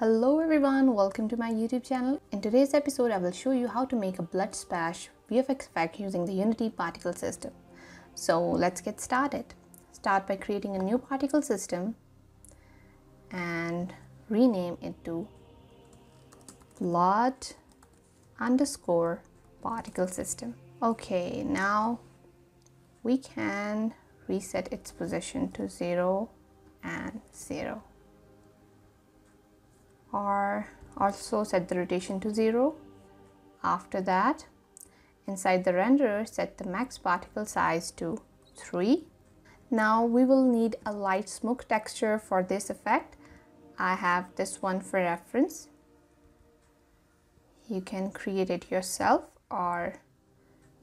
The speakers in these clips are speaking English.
Hello everyone, welcome to my YouTube channel. In today's episode, I will show you how to make a blood splash VFX effect using the Unity particle system. So let's get started. Start by creating a new particle system and rename it to blood underscore particle system. Okay, now we can reset its position to 0 and 0 or also set the rotation to 0. After that, inside the renderer, set the max particle size to 3. Now we will need a light smoke texture for this effect. I have this one for reference. You can create it yourself or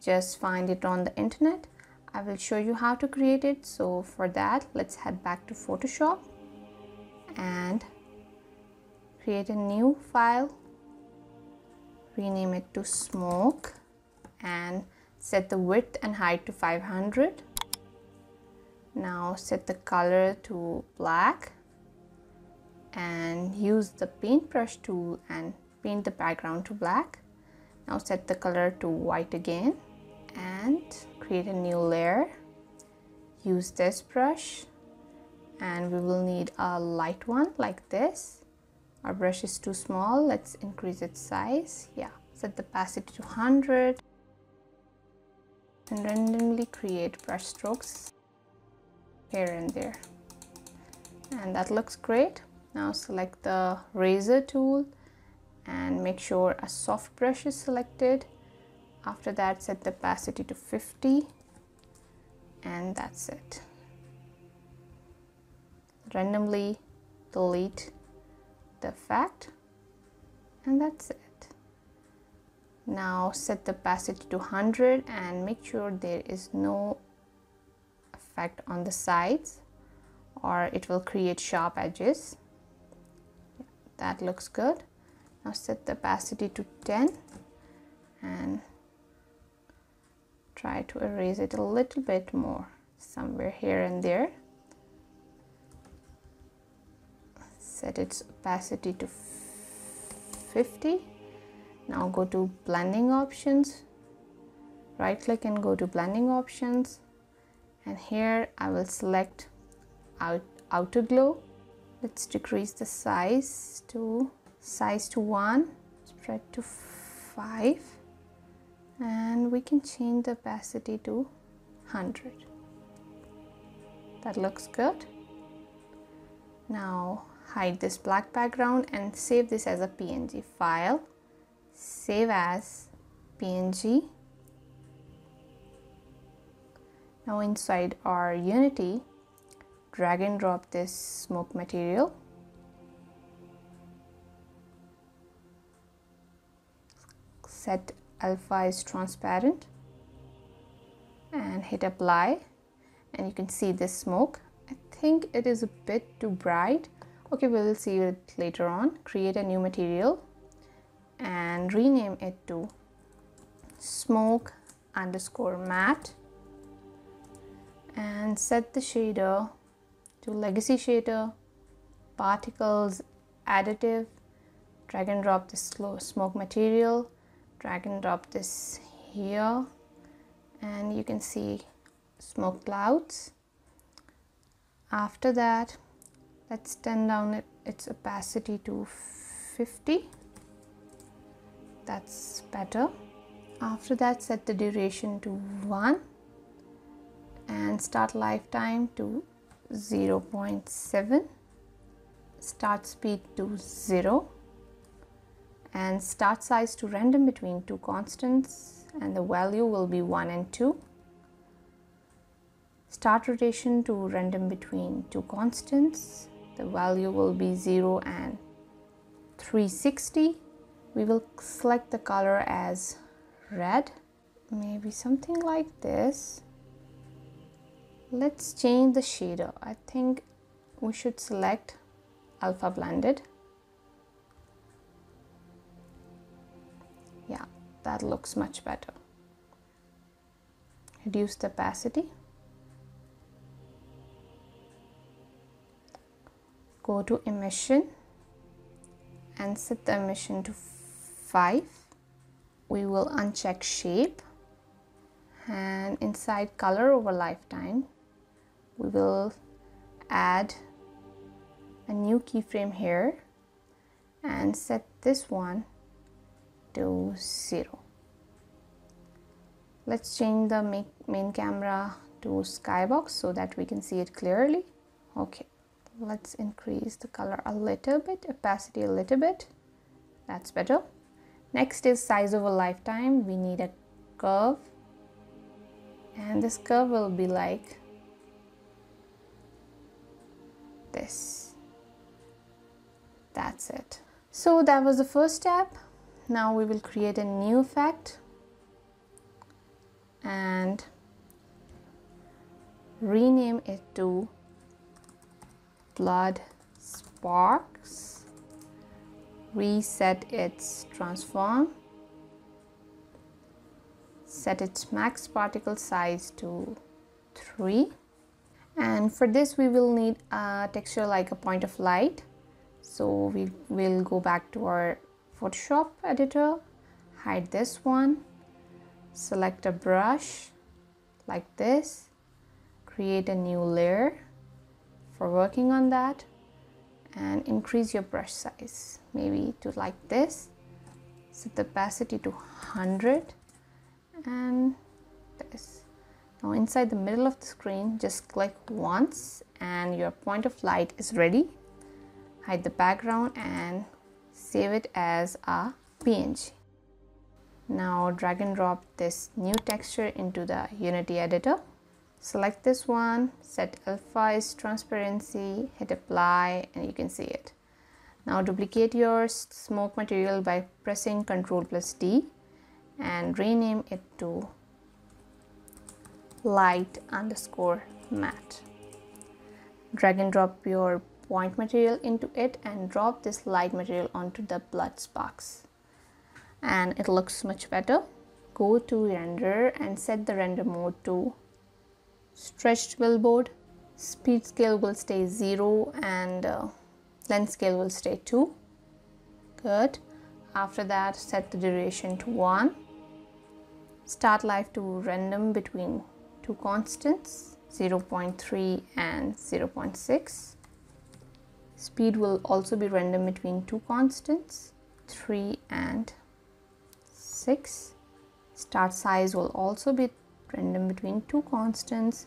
just find it on the internet. I will show you how to create it. So for that, let's head back to Photoshop and create a new file. Rename it to smoke and set the width and height to 500 now set the color to black and use the paintbrush tool and paint the background to black. Now set the color to white again and create a new layer. Use this brush and we will need a light one like this our brush is too small. Let's increase its size. Yeah set the opacity to 100 and randomly create brush strokes here and there. And that looks great. Now select the eraser tool and make sure a soft brush is selected. After that set the opacity to 50 and that's it. Randomly delete the effect and that's it. Now set the opacity to 100 and make sure there is no effect on the sides or it will create sharp edges. That looks good. Now set the opacity to 10 and try to erase it a little bit more somewhere here and there set its opacity to 50 now go to blending options. Right click and go to blending options. And here I will select out outer glow. Let's decrease the size to size to 1 spread to 5 and we can change the opacity to 100 that looks good. Now hide this black background and save this as a png file. Save as png now inside our unity drag and drop this smoke material. Set alpha is transparent and hit apply. And you can see this smoke. I think it is a bit too bright okay we will see it later on. Create a new material and rename it to smoke underscore matte and set the shader to legacy shader particles additive drag and drop this smoke material drag and drop this here and you can see smoke clouds. After that let's turn down it, its opacity to 50 that's better. After that set the duration to 1 and start lifetime to 0.7 start speed to 0 and start size to random between two constants and the value will be 1 and 2 start rotation to random between two constants the value will be 0 and 360 we will select the color as red maybe something like this. Let's change the shader. I think we should select alpha blended. Yeah that looks much better. Reduce the opacity go to emission and set the emission to 5 we will uncheck shape and inside color over lifetime. We will add a new keyframe here and set this one to 0 let's change the main camera to skybox so that we can see it clearly. Okay let's increase the color a little bit opacity a little bit. That's better. Next is size over lifetime. We need a curve. And this curve will be like this. That's it. So that was the first step. Now we will create a new effect. And rename it to blood sparks reset its transform set its max particle size to 3 and for this we will need a texture like a point of light. So we will go back to our Photoshop editor hide this one select a brush like this create a new layer for working on that and increase your brush size. Maybe to like this set the opacity to 100 and this. Now inside the middle of the screen just click once and your point of light is ready. Hide the background and save it as a png now drag and drop this new texture into the unity editor select this one set alpha is transparency hit apply and you can see it. Now duplicate your smoke material by pressing ctrl plus d and rename it to light underscore matte. Drag and drop your point material into it and drop this light material onto the blood sparks and it looks much better. Go to render and set the render mode to stretched billboard speed scale will stay 0 and uh, length scale will stay 2 good. After that set the duration to 1 start life to random between two constants 0.3 and 0.6 speed will also be random between two constants 3 and 6 start size will also be random between two constants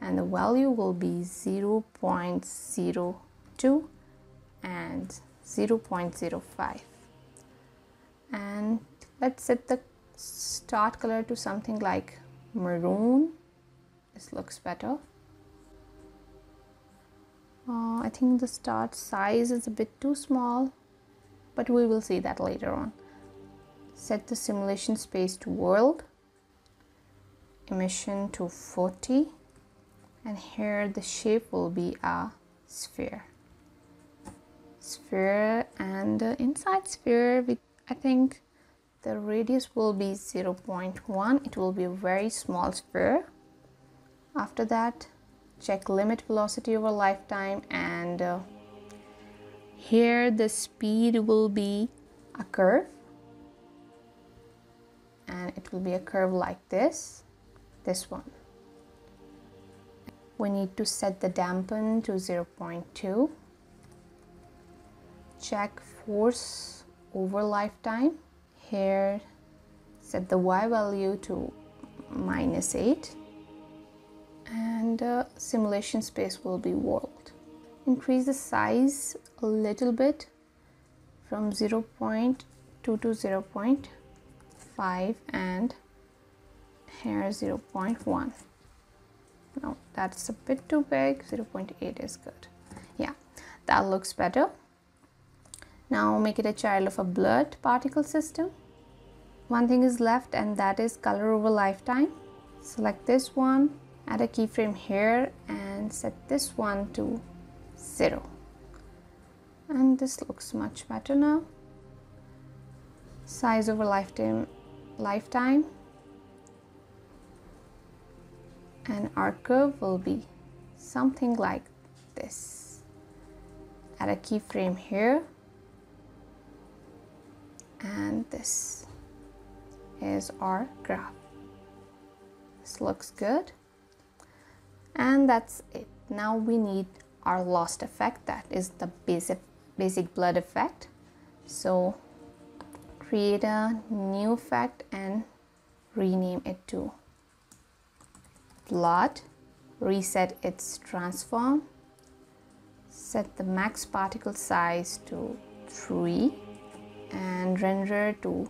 and the value will be 0 0.02 and 0 0.05 and let's set the start color to something like maroon. This looks better. Uh, I think the start size is a bit too small but we will see that later on. Set the simulation space to world emission to 40 and here the shape will be a sphere. Sphere and inside sphere I think the radius will be 0.1 it will be a very small sphere. After that check limit velocity over lifetime and uh, here the speed will be a curve. And it will be a curve like this this one. We need to set the dampen to 0.2 check force over lifetime. Here set the y value to minus 8 and uh, simulation space will be world. Increase the size a little bit from 0.2 to 0.5 and here 0.1 no that's a bit too big. 0.8 is good. Yeah that looks better. Now make it a child of a blood particle system. One thing is left and that is color over lifetime. Select this one add a keyframe here and set this one to 0 and this looks much better now. Size over lifetime lifetime and our curve will be something like this. Add a keyframe here. And this is our graph. This looks good. And that's it. Now we need our lost effect. That is the basic basic blur effect. So create a new effect and rename it to blur reset its transform set the max particle size to 3 and render to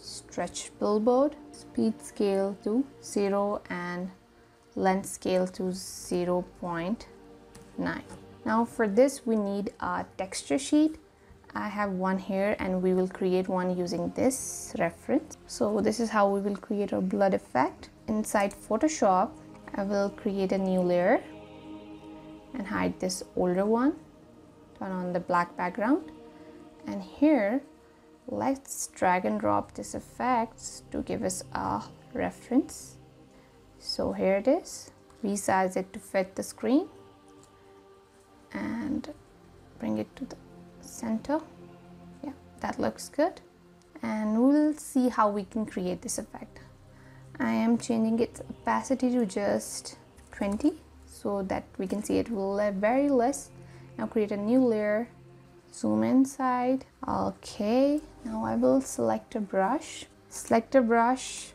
stretch billboard speed scale to 0 and length scale to 0.9 now for this we need a texture sheet. I have one here and we will create one using this reference. So this is how we will create our blood effect inside Photoshop I will create a new layer and hide this older one turn on the black background. And here let's drag and drop this effect to give us a reference. So here it is. Resize it to fit the screen and bring it to the center. Yeah that looks good. And we'll see how we can create this effect I am changing its opacity to just 20 so that we can see it will very less. Now create a new layer zoom inside. Okay now I will select a brush. Select a brush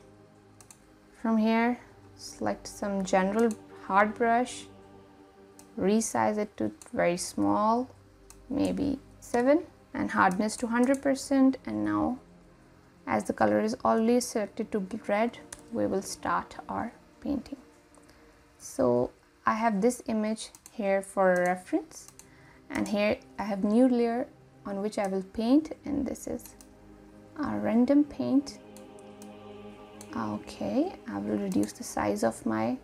from here. Select some general hard brush. Resize it to very small maybe 7 and hardness to 100% and now as the color is already selected to red we will start our painting. So I have this image here for reference and here I have new layer on which I will paint and this is a random paint. Okay I will reduce the size of my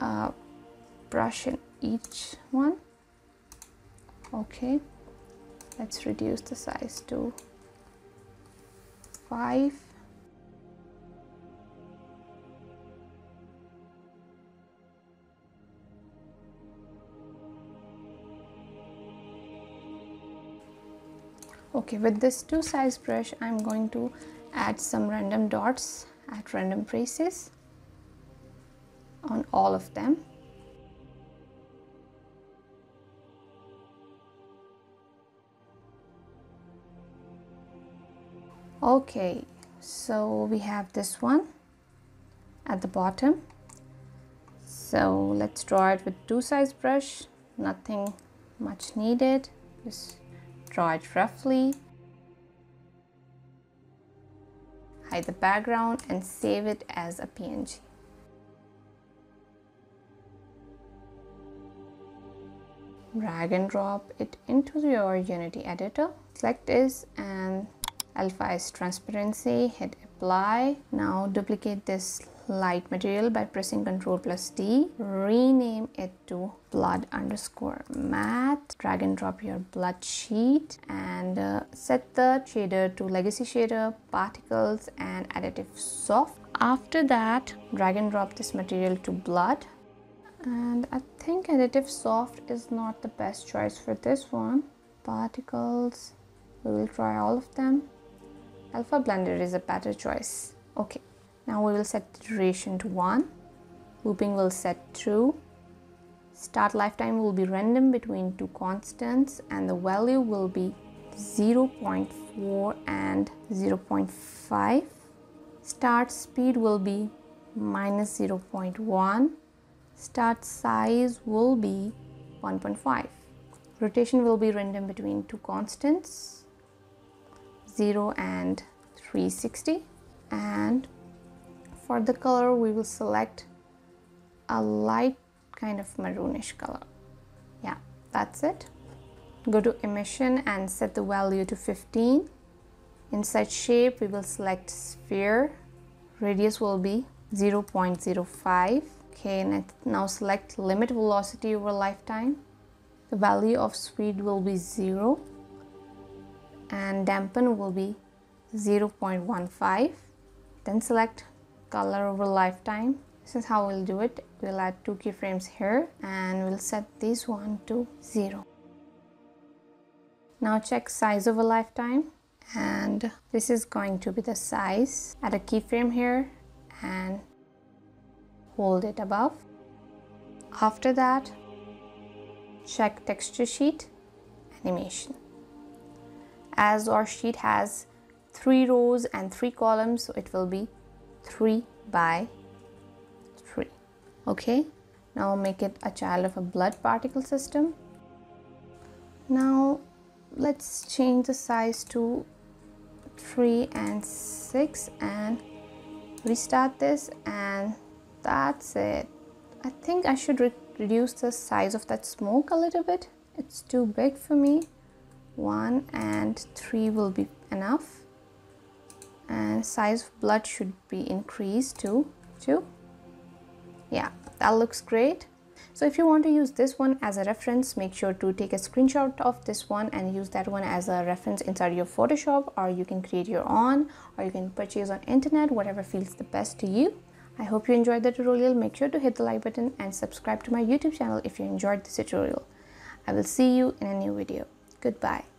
uh, brush in each one. Okay let's reduce the size to 5 okay with this two size brush I'm going to add some random dots at random places on all of them. Okay so we have this one at the bottom. So let's draw it with two size brush nothing much needed just draw it roughly hide the background and save it as a png drag and drop it into your unity editor. Select this and alpha is transparency. Hit apply. Now duplicate this light material by pressing ctrl plus d rename it to blood underscore matte. Drag and drop your blood sheet and uh, set the shader to legacy shader particles and additive soft. After that drag and drop this material to blood. and I think additive soft is not the best choice for this one. Particles we will try all of them. Alpha Blended is a better choice. Okay, now we will set the duration to 1. Looping will set true. Start lifetime will be random between two constants and the value will be 0.4 and 0.5. Start speed will be minus 0.1. Start size will be 1.5. Rotation will be random between two constants 0 and 360 and for the color we will select a light kind of maroonish color. Yeah that's it. Go to emission and set the value to 15 inside shape we will select sphere. Radius will be 0.05 okay now select limit velocity over lifetime. The value of speed will be 0 and dampen will be 0.15 then select color over lifetime. This is how we'll do it. We'll add two keyframes here and we'll set this one to 0 now check size over lifetime. And this is going to be the size. Add a keyframe here and hold it above. After that check texture sheet animation. As our sheet has three rows and three columns so it will be three by three. Okay? Now make it a child of a blood particle system. Now let's change the size to 3 and 6 and restart this and that's it. I think I should re reduce the size of that smoke a little bit. It's too big for me. 1 and 3 will be enough and size of blood should be increased to 2 yeah that looks great so if you want to use this one as a reference, make sure to take a screenshot of this one and use that one as a reference inside your Photoshop or you can create your own or you can purchase on internet, whatever feels the best to you. I hope you enjoyed the tutorial. Make sure to hit the like button and subscribe to my YouTube channel if you enjoyed this tutorial. I will see you in a new video. Goodbye.